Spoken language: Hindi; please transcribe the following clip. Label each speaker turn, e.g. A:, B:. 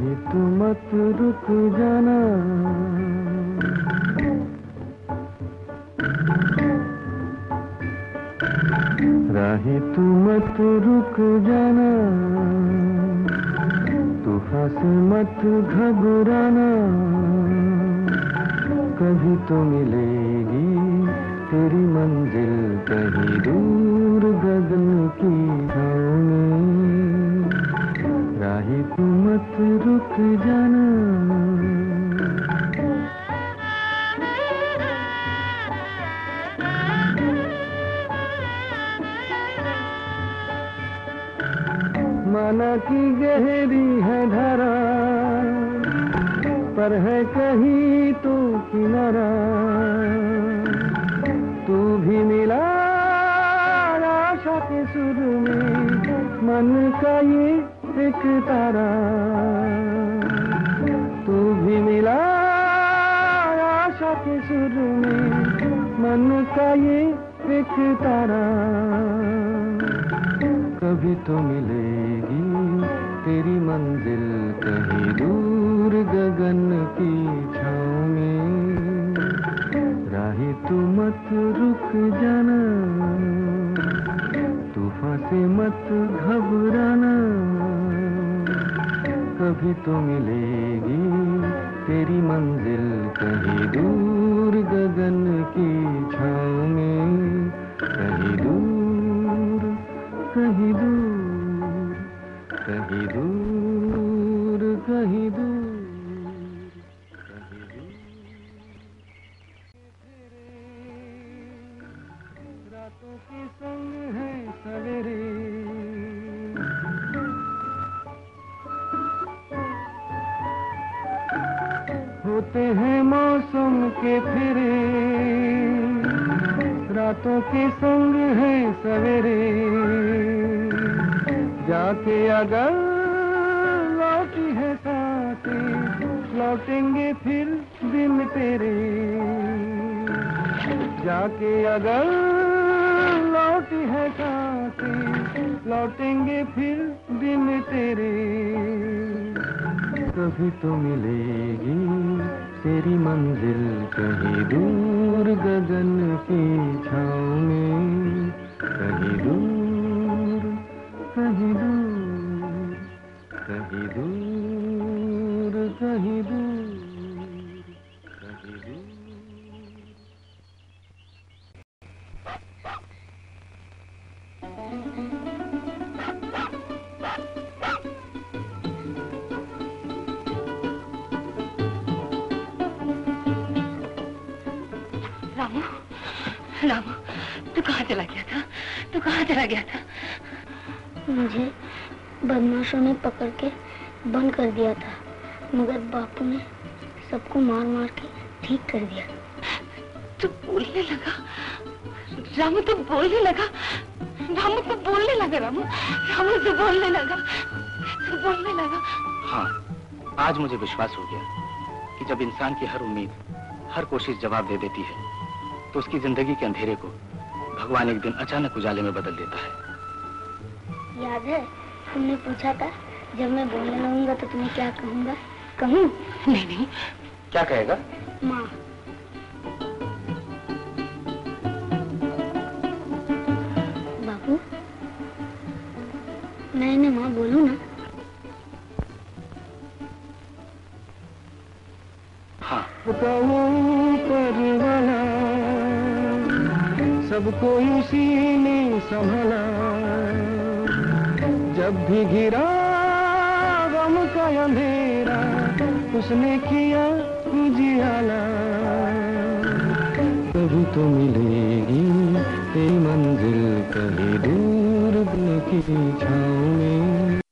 A: तू मत रुक जाना। राही तू मत रुक जाना। तूफ़ान से मत घबराना। कभी तो मिलेगी तेरी मंजिल कहीं दूर गगन की छाँव में राही तू मत रुक जाना। माना की गहरी है धारा, पर है कहीं तो किनारा। तू भी मिला आशा के सुर में, मन का ये एक तारा तू भी मिला आशा के सुर में, मन का ये एक तारा कभी तो मिलेगी तेरी मंजिल कहीं दूर गगन की छाँव में। राही तू मत रुक जाना, तूफ़ान से मत घबराना। कभी तो मिलेगी। तेरी मंजिल कहीं दूर गगन की छाँव में। कहीं दूर कहीं दूर कहीं दूर कहीं दूर संग है सवेरे। होते हैं मौसम के फेरे। रातों के संग है सवेरे। जाके अगर लौटी है साँसें लौटेंगे फिर दिन तेरे। जाके अगर लौटी है साँसें लौटेंगे फिर दिन तेरे। कभी तो मिलेगी। तेरी मंजिल कहीं दूर गगन की छाँव।
B: रामू रामू तू कहाँ चला गया था? तू कहाँ चला गया था?
C: मुझे बदमाशों ने पकड़ के बंद कर दिया था मगर बापू ने सबको मार मार के ठीक कर दिया।
B: तू बोलने लगा? रामू तू बोलने लगा? रामू तू बोलने लगा रामू? रामू तू बोलने लगा? तू बोलने लगा?
D: हाँ आज मुझे विश्वास हो गया कि जब इंसान की हर उम्मीद हर कोशिश जवाब दे देती है तो उसकी ज़िंदगी के अंधेरे को भगवान एक दिन अचानक उजाले में बदल देता है।
C: याद है तुमने पूछा था जब मैं बोलने लगूँगा तो तुम्हें क्या कहूँगा? कहूँ?
B: नहीं नहीं।
D: क्या कहेगा?
C: माँ। बाबू मैं इन्हें माँ बोलूँ ना?
D: हाँ।
A: सबको उसी ने संभला, जब भी घिरा गम का अंधेरा, उसने किया उजियाला कभी तो मिलेगी तेरी मंजिल, कभी दूर की छाव में।